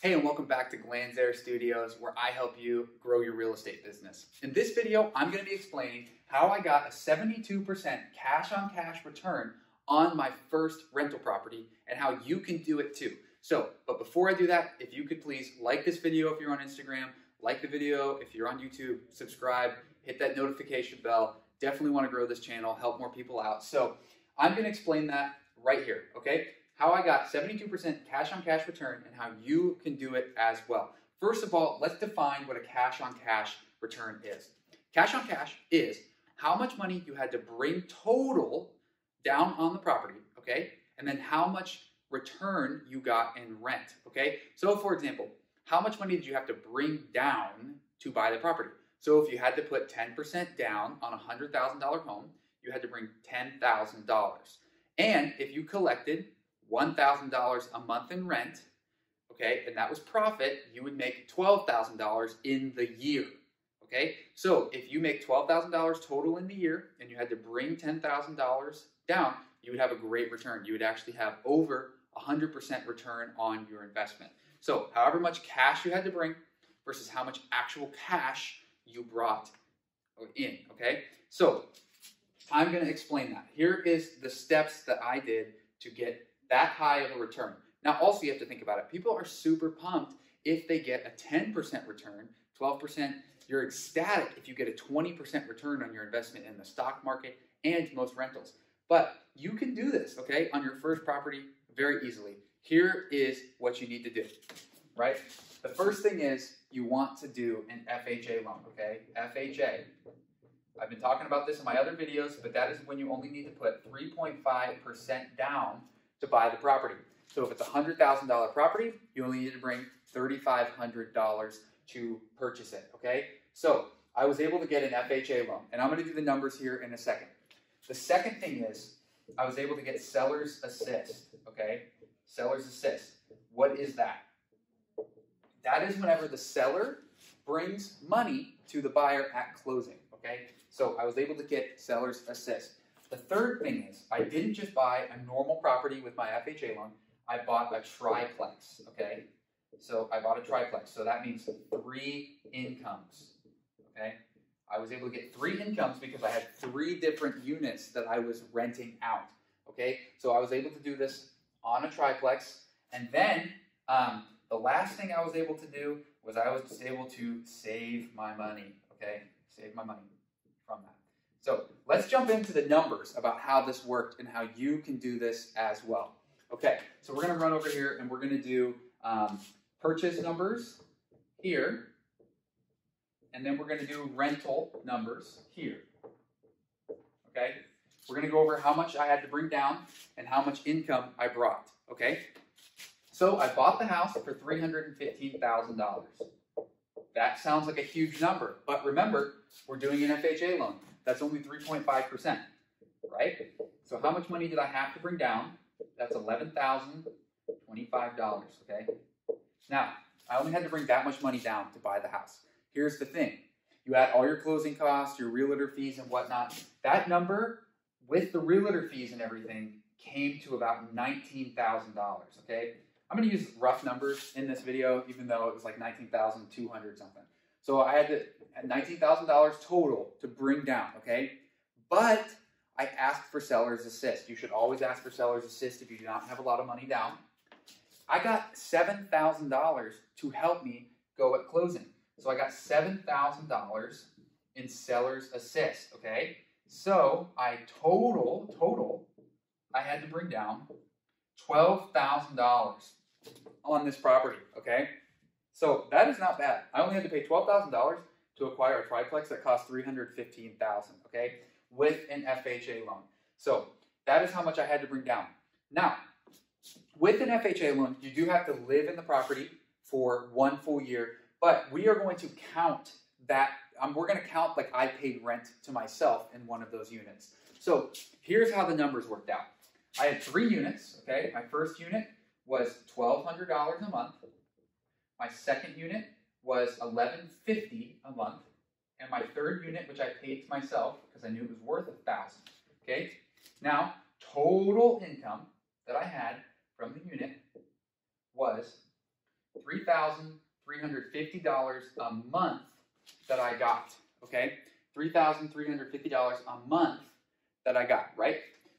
Hey, and welcome back to Glanzair Studios, where I help you grow your real estate business. In this video, I'm going to be explaining how I got a 72% cash on cash return on my first rental property and how you can do it too. So, but before I do that, if you could please like this video if you're on Instagram, like the video if you're on YouTube, subscribe, hit that notification bell. Definitely want to grow this channel, help more people out. So, I'm going to explain that right here, okay? How I got 72% cash on cash return and how you can do it as well. First of all, let's define what a cash on cash return is. Cash on cash is how much money you had to bring total down on the property, okay? And then how much return you got in rent, okay? So for example, how much money did you have to bring down to buy the property? So if you had to put 10% down on a $100,000 home, you had to bring $10,000. And if you collected $1,000 a month in rent, okay, and that was profit, you would make $12,000 in the year, okay? So if you make $12,000 total in the year and you had to bring $10,000 down, you would have a great return. You would actually have over 100% return on your investment. So however much cash you had to bring versus how much actual cash you brought in, okay? So I'm gonna explain that. Here is the steps that I did to get that high of a return. Now, also, you have to think about it. People are super pumped if they get a 10% return, 12%. You're ecstatic if you get a 20% return on your investment in the stock market and most rentals. But you can do this, okay, on your first property very easily. Here is what you need to do, right? The first thing is you want to do an FHA loan, okay? FHA. I've been talking about this in my other videos, but that is when you only need to put 3.5% down to buy the property. So if it's a $100,000 property, you only need to bring $3,500 to purchase it, okay? So I was able to get an FHA loan, and I'm gonna do the numbers here in a second. The second thing is, I was able to get seller's assist, okay? Seller's assist. What is that? That is whenever the seller brings money to the buyer at closing, okay? So I was able to get seller's assist. The third thing is, I didn't just buy a normal property with my FHA loan, I bought a triplex, okay? So I bought a triplex, so that means three incomes, okay? I was able to get three incomes because I had three different units that I was renting out, okay? So I was able to do this on a triplex, and then um, the last thing I was able to do was I was able to save my money, okay? Save my money from that. So let's jump into the numbers about how this worked and how you can do this as well. Okay, so we're going to run over here and we're going to do um, purchase numbers here, and then we're going to do rental numbers here. Okay, we're going to go over how much I had to bring down and how much income I brought. Okay, so I bought the house for $315,000. That sounds like a huge number, but remember, we're doing an FHA loan. That's only 3.5%, right? So how much money did I have to bring down? That's $11,025, okay? Now, I only had to bring that much money down to buy the house. Here's the thing. You add all your closing costs, your realtor fees and whatnot. That number, with the realtor fees and everything, came to about $19,000, okay? I'm going to use rough numbers in this video, even though it was like 19,200 something. So I had to $19,000 total to bring down, okay? But I asked for seller's assist. You should always ask for seller's assist if you do not have a lot of money down. I got $7,000 to help me go at closing. So I got $7,000 in seller's assist, okay? So I total, total, I had to bring down $12,000 on this property, okay? So that is not bad. I only had to pay $12,000 to acquire a triplex that cost 315000 okay, with an FHA loan. So that is how much I had to bring down. Now, with an FHA loan, you do have to live in the property for one full year, but we are going to count that. Um, we're going to count like I paid rent to myself in one of those units. So here's how the numbers worked out. I had three units. Okay, my first unit was twelve hundred dollars a month. My second unit was 1,150 a month, and my third unit, which I paid to myself because I knew it was worth a thousand. Okay, now total income that I had from the unit was $3,350 a month that I got. Okay? $3,350 a month that I got, right?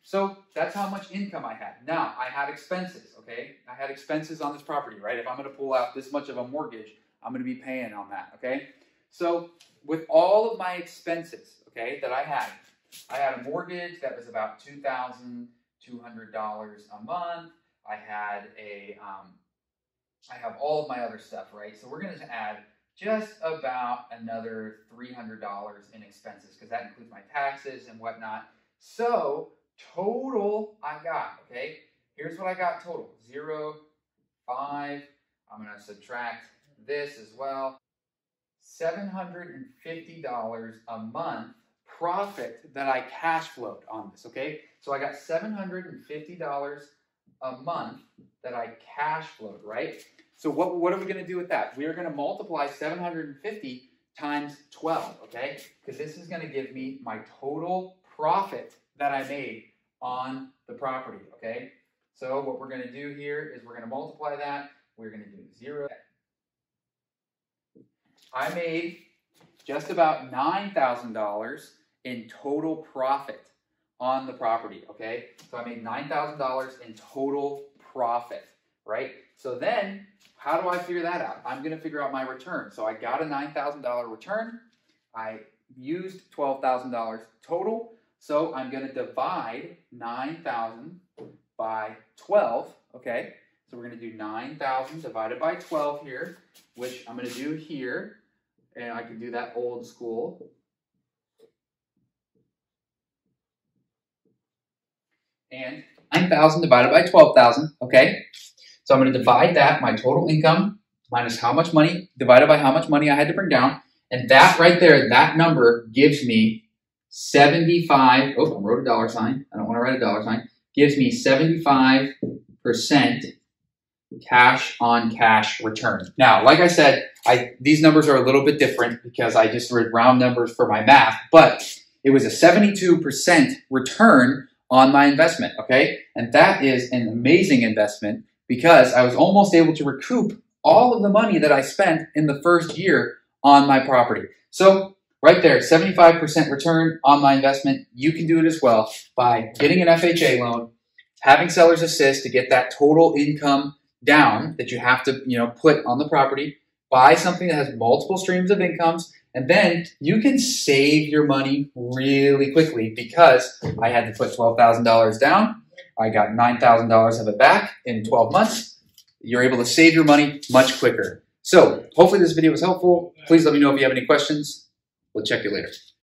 So that's how much income I had. Now, I had expenses, okay? I had expenses on this property, right? If I'm going to pull out this much of a mortgage, I'm going to be paying on that, okay? So with all of my expenses, okay, that I had, I had a mortgage that was about $2,200 a month. I had a, um, I have all of my other stuff, right? So we're going to add just about another $300 in expenses because that includes my taxes and whatnot. So total I got, okay? Here's what I got total. Zero, five, I'm gonna subtract this as well. $750 a month profit that I cash flowed on this, okay? So I got $750 a month that I cash flowed, right? So what, what are we gonna do with that? We are gonna multiply 750 times 12, okay? Because this is gonna give me my total profit that I made on the property, okay? So what we're gonna do here is we're gonna multiply that. We're gonna do zero. I made just about $9,000 in total profit on the property, okay? So I made $9,000 in total profit, right? So then, how do I figure that out? I'm gonna figure out my return. So I got a $9,000 return. I used $12,000 total. So I'm going to divide 9,000 by 12, okay? So we're going to do 9,000 divided by 12 here, which I'm going to do here, and I can do that old school. And 9,000 divided by 12,000, okay? So I'm going to divide that, my total income, minus how much money, divided by how much money I had to bring down, and that right there, that number gives me 75, oh, I wrote a dollar sign. I don't want to write a dollar sign. Gives me 75% cash on cash return. Now, like I said, I these numbers are a little bit different because I just read round numbers for my math, but it was a 72% return on my investment, okay? And that is an amazing investment because I was almost able to recoup all of the money that I spent in the first year on my property. So Right there, 75% return on my investment. You can do it as well by getting an FHA loan, having seller's assist to get that total income down that you have to, you know, put on the property, buy something that has multiple streams of incomes, and then you can save your money really quickly because I had to put $12,000 down. I got $9,000 of it back in 12 months. You're able to save your money much quicker. So hopefully this video was helpful. Please let me know if you have any questions. We'll check you later.